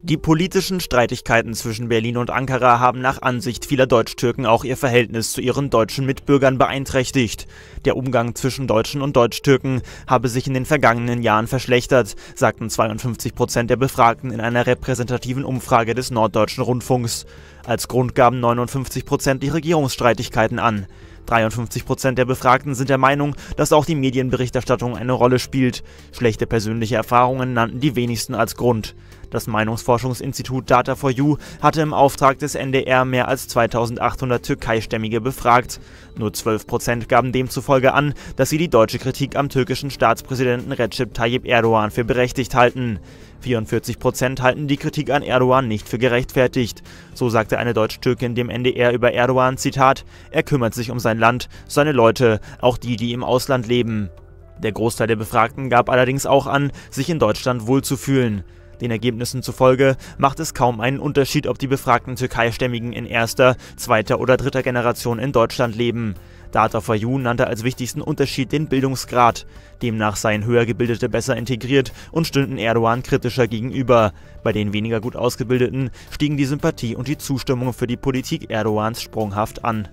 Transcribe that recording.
Die politischen Streitigkeiten zwischen Berlin und Ankara haben nach Ansicht vieler Deutschtürken auch ihr Verhältnis zu ihren deutschen Mitbürgern beeinträchtigt. Der Umgang zwischen Deutschen und Deutschtürken habe sich in den vergangenen Jahren verschlechtert, sagten 52 Prozent der Befragten in einer repräsentativen Umfrage des Norddeutschen Rundfunks. Als Grund gaben 59 Prozent die Regierungsstreitigkeiten an. 53 Prozent der Befragten sind der Meinung, dass auch die Medienberichterstattung eine Rolle spielt. Schlechte persönliche Erfahrungen nannten die wenigsten als Grund. Das Meinungsforschungsinstitut Data4U hatte im Auftrag des NDR mehr als 2800 Türkeistämmige befragt. Nur 12 Prozent gaben demzufolge an, dass sie die deutsche Kritik am türkischen Staatspräsidenten Recep Tayyip Erdogan für berechtigt halten. 44 Prozent halten die Kritik an Erdogan nicht für gerechtfertigt. So sagte eine Deutsch-Türkin dem NDR über Erdogan, Zitat, er kümmert sich um sein Land, seine Leute, auch die, die im Ausland leben. Der Großteil der Befragten gab allerdings auch an, sich in Deutschland wohlzufühlen. Den Ergebnissen zufolge macht es kaum einen Unterschied, ob die befragten Türkeistämmigen in erster, zweiter oder dritter Generation in Deutschland leben. Data4U nannte als wichtigsten Unterschied den Bildungsgrad. Demnach seien höher Gebildete besser integriert und stünden Erdogan kritischer gegenüber. Bei den weniger gut Ausgebildeten stiegen die Sympathie und die Zustimmung für die Politik Erdogans sprunghaft an.